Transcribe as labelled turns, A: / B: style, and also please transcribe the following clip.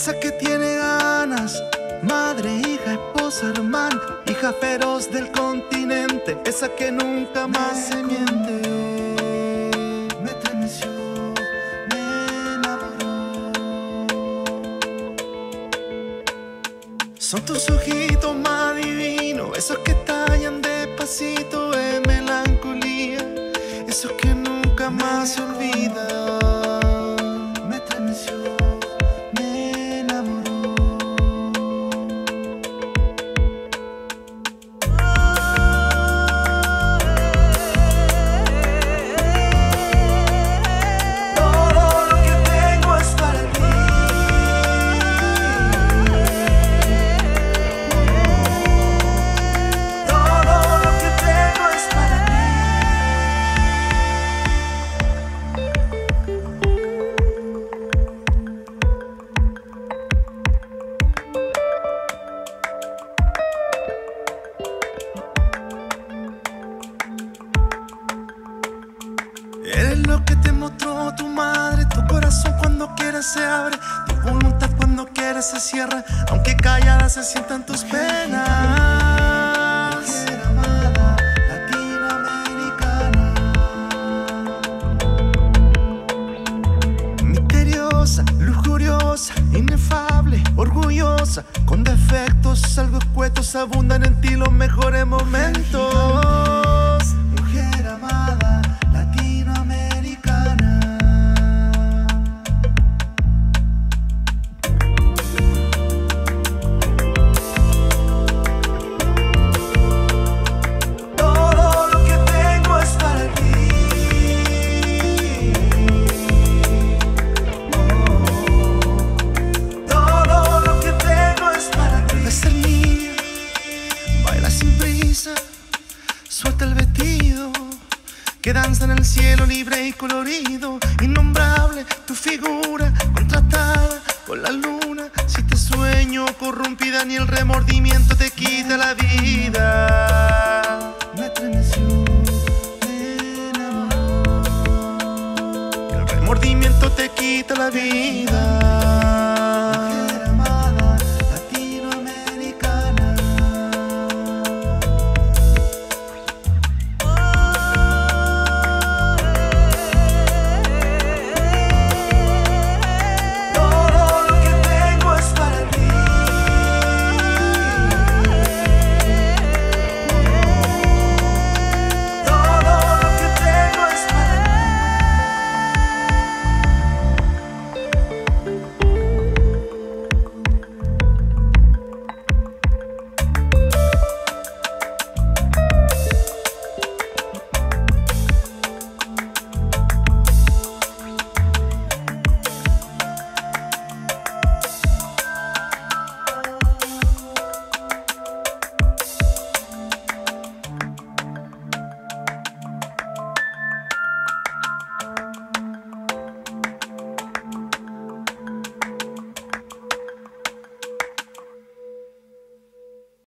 A: Esa que tiene ganas, madre, hija, esposa, hermana, hija feroz del continente, esa que nunca más se miente. Me estremeció, me enamoró. Son tus ojitos más divinos, esos que tallan despacito en melancolía, esos que nunca más se olvidan. Quieres se abre, tu voluntad cuando quieres se cierra, aunque calladas se sientan tus penas. Latinoamericana. Misteriosa, lujuriosa, inefable, orgullosa, con defectos, algo escuetos, abundan en ti los mejores momentos. Que danza en el cielo libre y colorido, innombrable tu figura, contrastada con la luna. Si te sueño corrompida, ni el remordimiento te quita la vida. Me estremeció, me enamoró. El remordimiento te quita la vida.